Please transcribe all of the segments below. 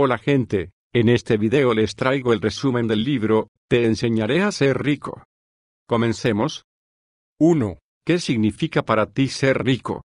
Hola gente, en este video les traigo el resumen del libro, Te enseñaré a ser rico. Comencemos. 1. ¿Qué significa para ti ser rico?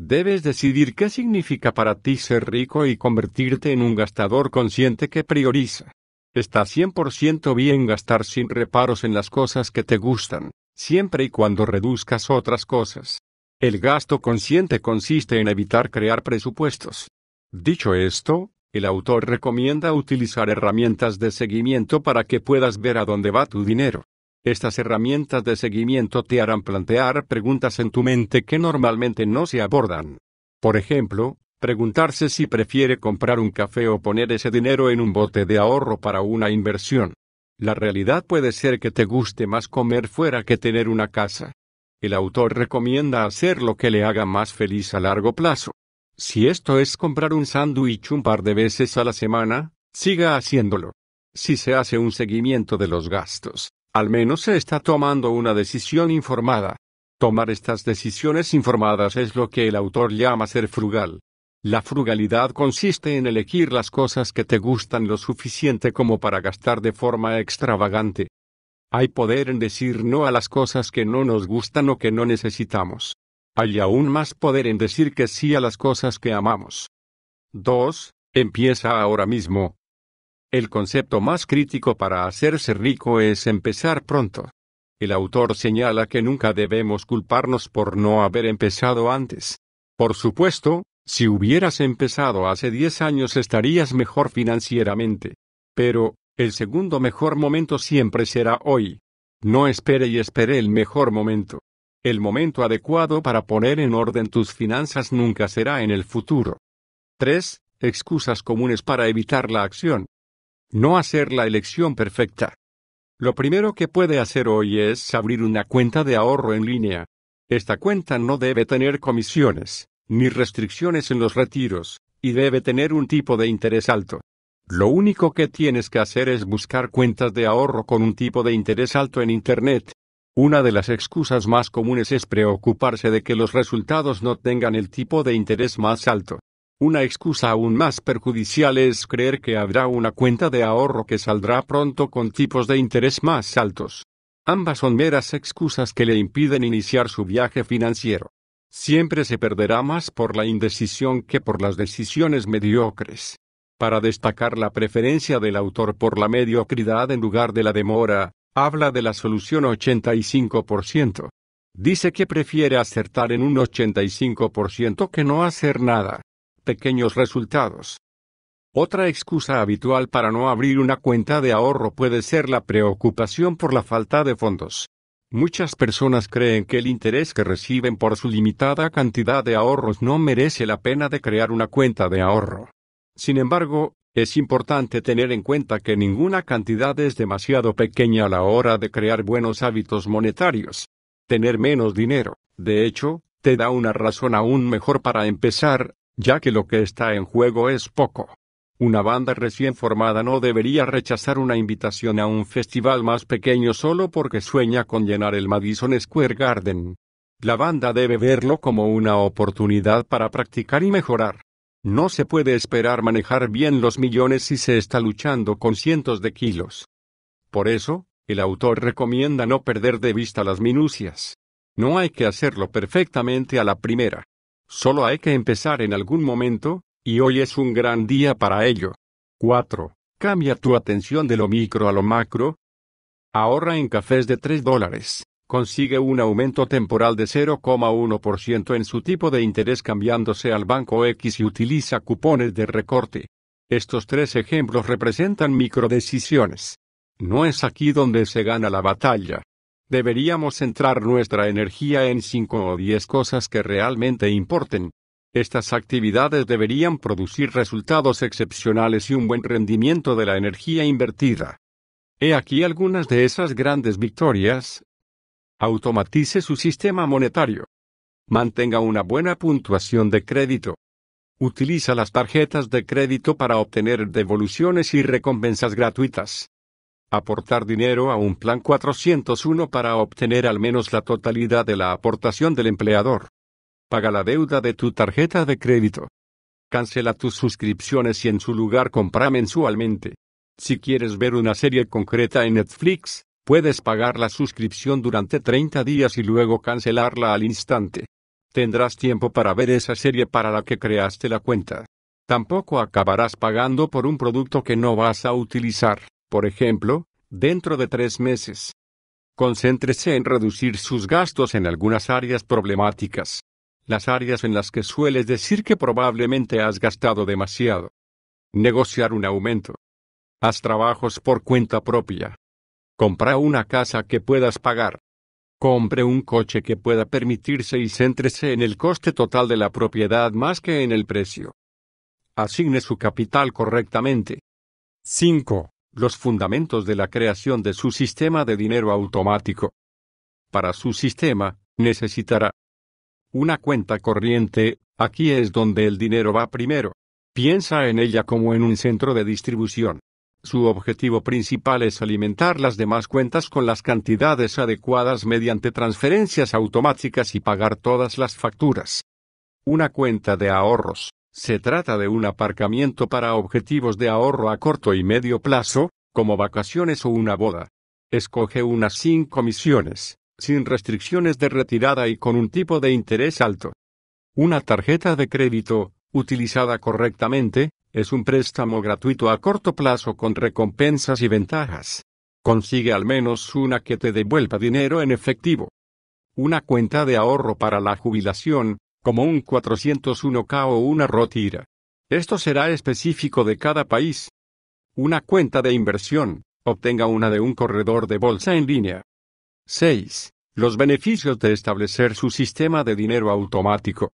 Debes decidir qué significa para ti ser rico y convertirte en un gastador consciente que prioriza. Está 100% bien gastar sin reparos en las cosas que te gustan, siempre y cuando reduzcas otras cosas. El gasto consciente consiste en evitar crear presupuestos. Dicho esto, el autor recomienda utilizar herramientas de seguimiento para que puedas ver a dónde va tu dinero. Estas herramientas de seguimiento te harán plantear preguntas en tu mente que normalmente no se abordan. Por ejemplo, preguntarse si prefiere comprar un café o poner ese dinero en un bote de ahorro para una inversión. La realidad puede ser que te guste más comer fuera que tener una casa. El autor recomienda hacer lo que le haga más feliz a largo plazo. Si esto es comprar un sándwich un par de veces a la semana, siga haciéndolo. Si se hace un seguimiento de los gastos, al menos se está tomando una decisión informada. Tomar estas decisiones informadas es lo que el autor llama ser frugal. La frugalidad consiste en elegir las cosas que te gustan lo suficiente como para gastar de forma extravagante. Hay poder en decir no a las cosas que no nos gustan o que no necesitamos. Hay aún más poder en decir que sí a las cosas que amamos. 2. Empieza ahora mismo, el concepto más crítico para hacerse rico es empezar pronto. El autor señala que nunca debemos culparnos por no haber empezado antes. Por supuesto, si hubieras empezado hace 10 años estarías mejor financieramente. Pero, el segundo mejor momento siempre será hoy. No espere y espere el mejor momento. El momento adecuado para poner en orden tus finanzas nunca será en el futuro. 3. Excusas comunes para evitar la acción. No hacer la elección perfecta. Lo primero que puede hacer hoy es abrir una cuenta de ahorro en línea. Esta cuenta no debe tener comisiones, ni restricciones en los retiros, y debe tener un tipo de interés alto. Lo único que tienes que hacer es buscar cuentas de ahorro con un tipo de interés alto en Internet. Una de las excusas más comunes es preocuparse de que los resultados no tengan el tipo de interés más alto. Una excusa aún más perjudicial es creer que habrá una cuenta de ahorro que saldrá pronto con tipos de interés más altos. Ambas son meras excusas que le impiden iniciar su viaje financiero. Siempre se perderá más por la indecisión que por las decisiones mediocres. Para destacar la preferencia del autor por la mediocridad en lugar de la demora, habla de la solución 85%. Dice que prefiere acertar en un 85% que no hacer nada pequeños resultados. Otra excusa habitual para no abrir una cuenta de ahorro puede ser la preocupación por la falta de fondos. Muchas personas creen que el interés que reciben por su limitada cantidad de ahorros no merece la pena de crear una cuenta de ahorro. Sin embargo, es importante tener en cuenta que ninguna cantidad es demasiado pequeña a la hora de crear buenos hábitos monetarios. Tener menos dinero, de hecho, te da una razón aún mejor para empezar, ya que lo que está en juego es poco. Una banda recién formada no debería rechazar una invitación a un festival más pequeño solo porque sueña con llenar el Madison Square Garden. La banda debe verlo como una oportunidad para practicar y mejorar. No se puede esperar manejar bien los millones si se está luchando con cientos de kilos. Por eso, el autor recomienda no perder de vista las minucias. No hay que hacerlo perfectamente a la primera. Solo hay que empezar en algún momento, y hoy es un gran día para ello. 4. Cambia tu atención de lo micro a lo macro. Ahorra en cafés de 3 dólares. Consigue un aumento temporal de 0,1% en su tipo de interés cambiándose al banco X y utiliza cupones de recorte. Estos tres ejemplos representan microdecisiones. No es aquí donde se gana la batalla. Deberíamos centrar nuestra energía en cinco o diez cosas que realmente importen. Estas actividades deberían producir resultados excepcionales y un buen rendimiento de la energía invertida. He aquí algunas de esas grandes victorias. Automatice su sistema monetario. Mantenga una buena puntuación de crédito. Utiliza las tarjetas de crédito para obtener devoluciones y recompensas gratuitas. Aportar dinero a un plan 401 para obtener al menos la totalidad de la aportación del empleador. Paga la deuda de tu tarjeta de crédito. Cancela tus suscripciones y en su lugar compra mensualmente. Si quieres ver una serie concreta en Netflix, puedes pagar la suscripción durante 30 días y luego cancelarla al instante. Tendrás tiempo para ver esa serie para la que creaste la cuenta. Tampoco acabarás pagando por un producto que no vas a utilizar, por ejemplo, dentro de tres meses. Concéntrese en reducir sus gastos en algunas áreas problemáticas. Las áreas en las que sueles decir que probablemente has gastado demasiado. Negociar un aumento. Haz trabajos por cuenta propia. Compra una casa que puedas pagar. Compre un coche que pueda permitirse y céntrese en el coste total de la propiedad más que en el precio. Asigne su capital correctamente. 5 los fundamentos de la creación de su sistema de dinero automático. Para su sistema, necesitará una cuenta corriente, aquí es donde el dinero va primero. Piensa en ella como en un centro de distribución. Su objetivo principal es alimentar las demás cuentas con las cantidades adecuadas mediante transferencias automáticas y pagar todas las facturas. Una cuenta de ahorros. Se trata de un aparcamiento para objetivos de ahorro a corto y medio plazo, como vacaciones o una boda. Escoge unas sin comisiones, sin restricciones de retirada y con un tipo de interés alto. Una tarjeta de crédito, utilizada correctamente, es un préstamo gratuito a corto plazo con recompensas y ventajas. Consigue al menos una que te devuelva dinero en efectivo. Una cuenta de ahorro para la jubilación, como un 401k o una rotira. Esto será específico de cada país. Una cuenta de inversión. Obtenga una de un corredor de bolsa en línea. 6. Los beneficios de establecer su sistema de dinero automático.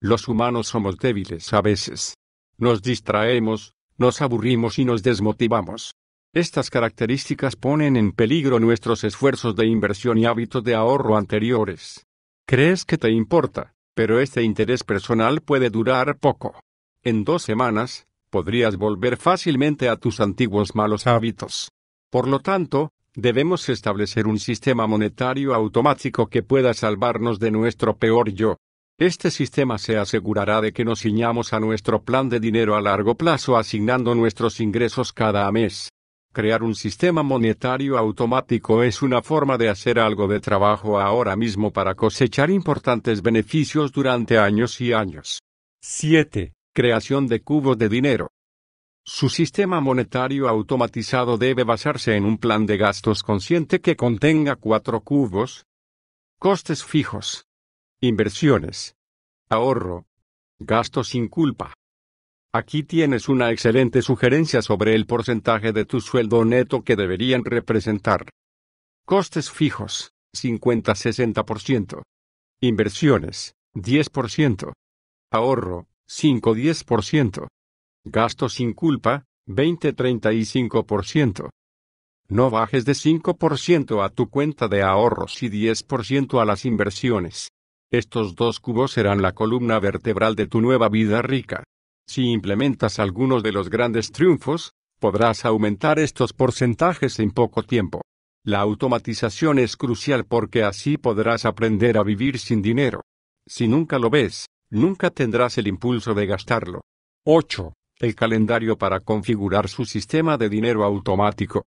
Los humanos somos débiles a veces. Nos distraemos, nos aburrimos y nos desmotivamos. Estas características ponen en peligro nuestros esfuerzos de inversión y hábitos de ahorro anteriores. ¿Crees que te importa? Pero este interés personal puede durar poco. En dos semanas, podrías volver fácilmente a tus antiguos malos hábitos. Por lo tanto, debemos establecer un sistema monetario automático que pueda salvarnos de nuestro peor yo. Este sistema se asegurará de que nos ciñamos a nuestro plan de dinero a largo plazo asignando nuestros ingresos cada mes. Crear un sistema monetario automático es una forma de hacer algo de trabajo ahora mismo para cosechar importantes beneficios durante años y años. 7. Creación de cubos de dinero. Su sistema monetario automatizado debe basarse en un plan de gastos consciente que contenga cuatro cubos. Costes fijos. Inversiones. Ahorro. Gastos sin culpa. Aquí tienes una excelente sugerencia sobre el porcentaje de tu sueldo neto que deberían representar. Costes fijos, 50-60%. Inversiones, 10%. Ahorro, 5-10%. Gasto sin culpa, 20-35%. No bajes de 5% a tu cuenta de ahorros y 10% a las inversiones. Estos dos cubos serán la columna vertebral de tu nueva vida rica. Si implementas algunos de los grandes triunfos, podrás aumentar estos porcentajes en poco tiempo. La automatización es crucial porque así podrás aprender a vivir sin dinero. Si nunca lo ves, nunca tendrás el impulso de gastarlo. 8. El calendario para configurar su sistema de dinero automático.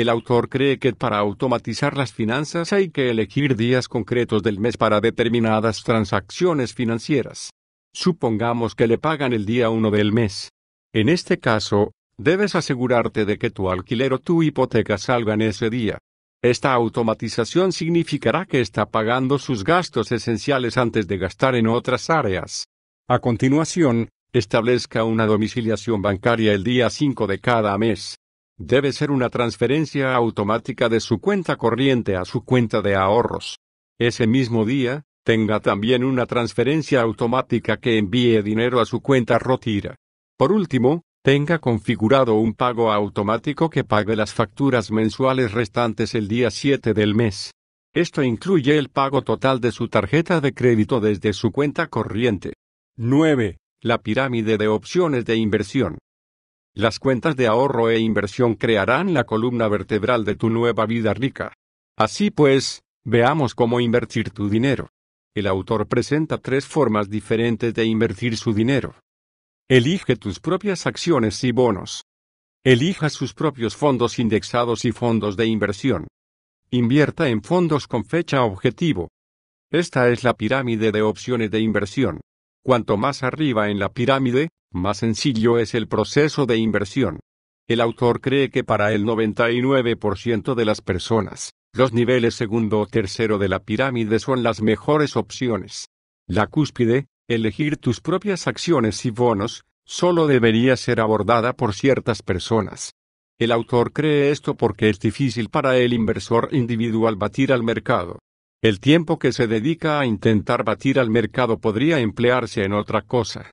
El autor cree que para automatizar las finanzas hay que elegir días concretos del mes para determinadas transacciones financieras. Supongamos que le pagan el día 1 del mes. En este caso, debes asegurarte de que tu alquiler o tu hipoteca salgan ese día. Esta automatización significará que está pagando sus gastos esenciales antes de gastar en otras áreas. A continuación, establezca una domiciliación bancaria el día 5 de cada mes. Debe ser una transferencia automática de su cuenta corriente a su cuenta de ahorros. Ese mismo día, tenga también una transferencia automática que envíe dinero a su cuenta Rotira. Por último, tenga configurado un pago automático que pague las facturas mensuales restantes el día 7 del mes. Esto incluye el pago total de su tarjeta de crédito desde su cuenta corriente. 9. La pirámide de opciones de inversión. Las cuentas de ahorro e inversión crearán la columna vertebral de tu nueva vida rica. Así pues, veamos cómo invertir tu dinero. El autor presenta tres formas diferentes de invertir su dinero. Elige tus propias acciones y bonos. Elija sus propios fondos indexados y fondos de inversión. Invierta en fondos con fecha objetivo. Esta es la pirámide de opciones de inversión. Cuanto más arriba en la pirámide, más sencillo es el proceso de inversión. El autor cree que para el 99% de las personas, los niveles segundo o tercero de la pirámide son las mejores opciones. La cúspide, elegir tus propias acciones y bonos, solo debería ser abordada por ciertas personas. El autor cree esto porque es difícil para el inversor individual batir al mercado. El tiempo que se dedica a intentar batir al mercado podría emplearse en otra cosa.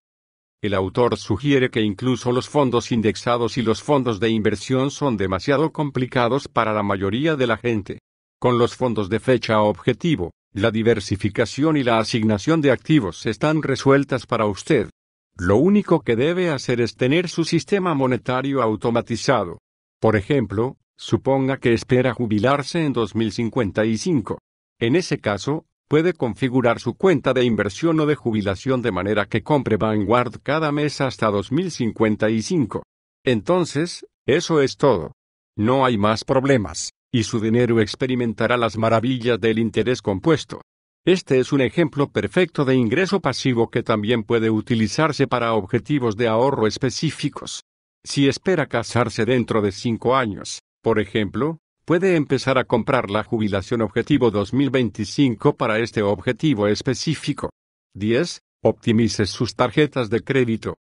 El autor sugiere que incluso los fondos indexados y los fondos de inversión son demasiado complicados para la mayoría de la gente. Con los fondos de fecha objetivo, la diversificación y la asignación de activos están resueltas para usted. Lo único que debe hacer es tener su sistema monetario automatizado. Por ejemplo, suponga que espera jubilarse en 2055. En ese caso, puede configurar su cuenta de inversión o de jubilación de manera que compre Vanguard cada mes hasta 2055. Entonces, eso es todo. No hay más problemas, y su dinero experimentará las maravillas del interés compuesto. Este es un ejemplo perfecto de ingreso pasivo que también puede utilizarse para objetivos de ahorro específicos. Si espera casarse dentro de cinco años, por ejemplo, puede empezar a comprar la jubilación objetivo 2025 para este objetivo específico. 10. Optimice sus tarjetas de crédito.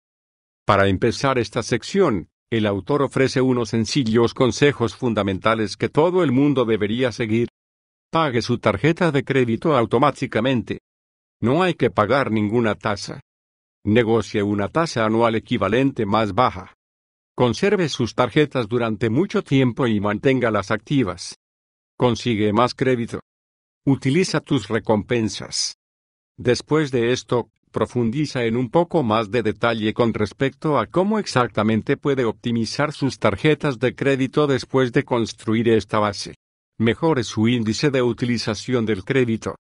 Para empezar esta sección, el autor ofrece unos sencillos consejos fundamentales que todo el mundo debería seguir. Pague su tarjeta de crédito automáticamente. No hay que pagar ninguna tasa. Negocie una tasa anual equivalente más baja. Conserve sus tarjetas durante mucho tiempo y manténgalas activas. Consigue más crédito. Utiliza tus recompensas. Después de esto, profundiza en un poco más de detalle con respecto a cómo exactamente puede optimizar sus tarjetas de crédito después de construir esta base. Mejore su índice de utilización del crédito.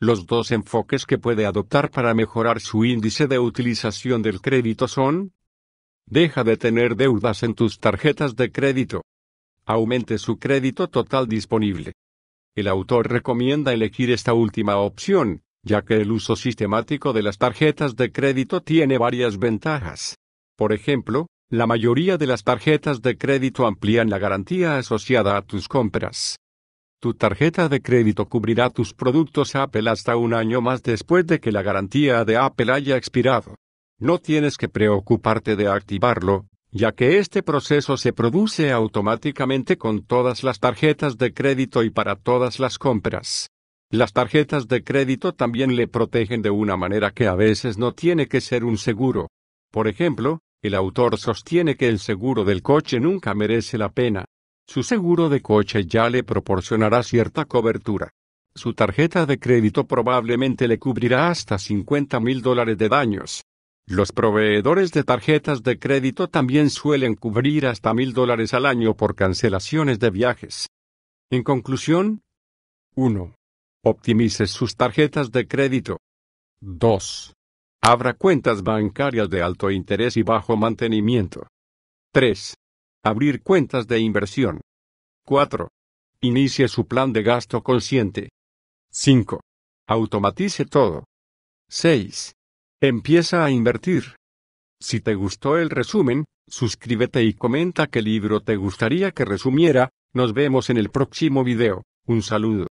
Los dos enfoques que puede adoptar para mejorar su índice de utilización del crédito son, Deja de tener deudas en tus tarjetas de crédito. Aumente su crédito total disponible. El autor recomienda elegir esta última opción, ya que el uso sistemático de las tarjetas de crédito tiene varias ventajas. Por ejemplo, la mayoría de las tarjetas de crédito amplían la garantía asociada a tus compras. Tu tarjeta de crédito cubrirá tus productos Apple hasta un año más después de que la garantía de Apple haya expirado. No tienes que preocuparte de activarlo, ya que este proceso se produce automáticamente con todas las tarjetas de crédito y para todas las compras. Las tarjetas de crédito también le protegen de una manera que a veces no tiene que ser un seguro. Por ejemplo, el autor sostiene que el seguro del coche nunca merece la pena. Su seguro de coche ya le proporcionará cierta cobertura. Su tarjeta de crédito probablemente le cubrirá hasta 50 mil dólares de daños. Los proveedores de tarjetas de crédito también suelen cubrir hasta mil dólares al año por cancelaciones de viajes. En conclusión, 1. Optimice sus tarjetas de crédito. 2. Abra cuentas bancarias de alto interés y bajo mantenimiento. 3. Abrir cuentas de inversión. 4. Inicie su plan de gasto consciente. 5. Automatice todo. 6. Empieza a invertir. Si te gustó el resumen, suscríbete y comenta qué libro te gustaría que resumiera. Nos vemos en el próximo video. Un saludo.